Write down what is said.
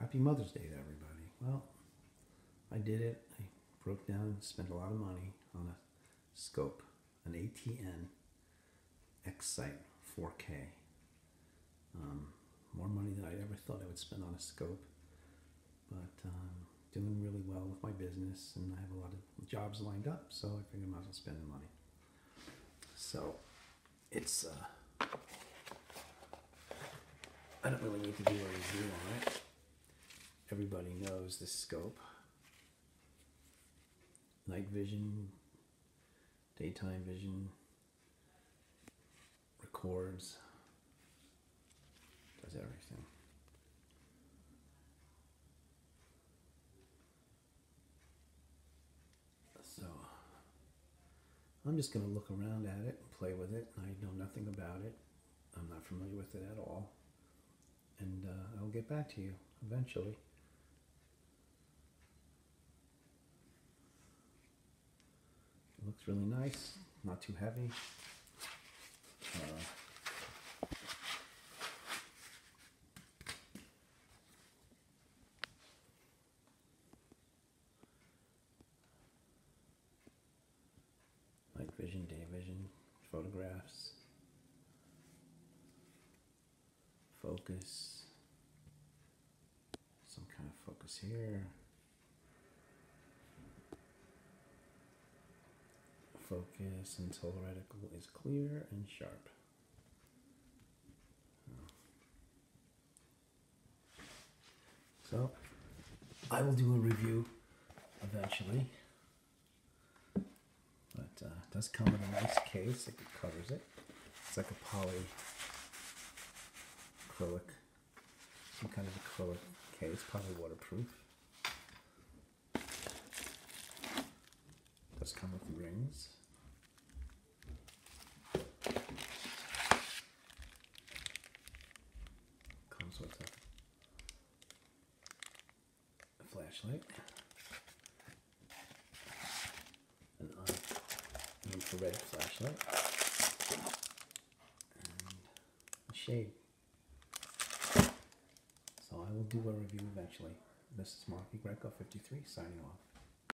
Happy Mother's Day to everybody. Well, I did it. I broke down and spent a lot of money on a scope, an ATN X-Sight 4K. Um, more money than I ever thought I would spend on a scope, but um, doing really well with my business, and I have a lot of jobs lined up, so I figured I might as well spend the money. So it's uh, I don't really need to do a review on it. Everybody knows this scope. Night vision, daytime vision, records, does everything. So I'm just going to look around at it and play with it. I know nothing about it. I'm not familiar with it at all. And uh, I'll get back to you eventually. Looks really nice, not too heavy. Uh, night vision, day vision, photographs, focus, some kind of focus here. Focus until the reticle is clear and sharp. So, I will do a review eventually. But uh, it does come in a nice case. It covers it. It's like a poly acrylic, some kind of acrylic case, probably waterproof. Come with rings. Comes with a, flashlight. An infrared flashlight. And a shade. So I will do a review eventually. This is Marky Grecco 53 signing off.